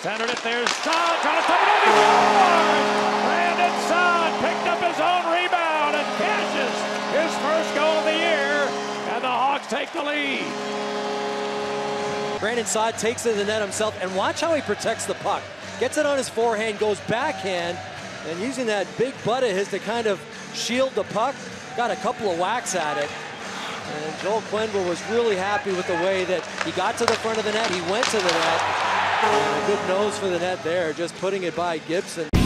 Centered it, there's Saad trying to throw it. Scores! Brandon Saad picked up his own rebound and cashes his first goal of the year, and the Hawks take the lead. Brandon Saad takes it to the net himself, and watch how he protects the puck. Gets it on his forehand, goes backhand, and using that big butt of his to kind of shield the puck, got a couple of whacks at it. And Joel Quenneville was really happy with the way that he got to the front of the net, he went to the net, and good nose for the net there, just putting it by Gibson.